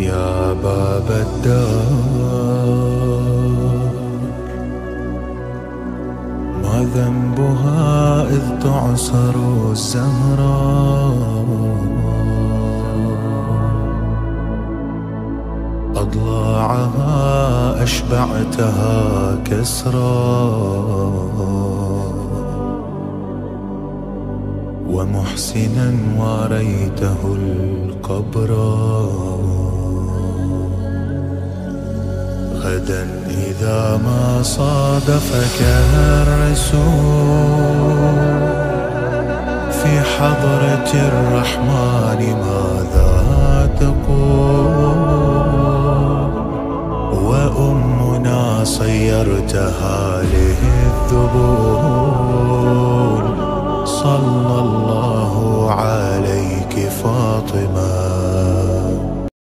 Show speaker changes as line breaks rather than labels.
يا باب الدار ما ذنبها إذ تعصر الزهراء أضلاعها أشبعتها كسرا ومحسنا واريته القبر غدا إذا ما صادفك الرسول في حضرة الرحمن ماذا تقول؟ وأمنا صيرتها له الذبول صلى